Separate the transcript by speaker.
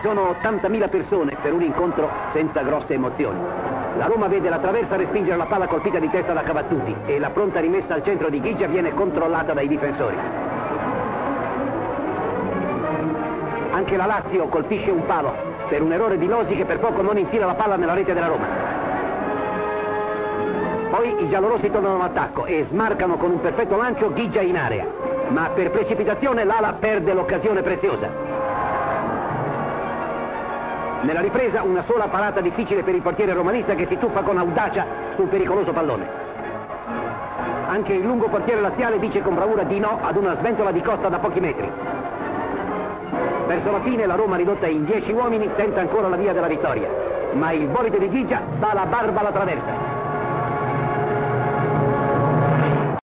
Speaker 1: sono 80.000 persone per un incontro senza grosse emozioni. La Roma vede la traversa respingere la palla colpita di testa da Cavattuti e la pronta rimessa al centro di Ghigia viene controllata dai difensori. Anche la Lazio colpisce un palo per un errore di Losi che per poco non infila la palla nella rete della Roma. Poi i giallorossi tornano all'attacco e smarcano con un perfetto lancio Ghigia in area. Ma per precipitazione l'ala perde l'occasione preziosa. Nella ripresa una sola parata difficile per il portiere romanista che si tuffa con audacia sul pericoloso pallone. Anche il lungo portiere laziale dice con bravura di no ad una sventola di costa da pochi metri. Verso la fine la Roma ridotta in 10 uomini tenta ancora la via della vittoria, ma il bolide di Ghigia dà la barba alla traversa.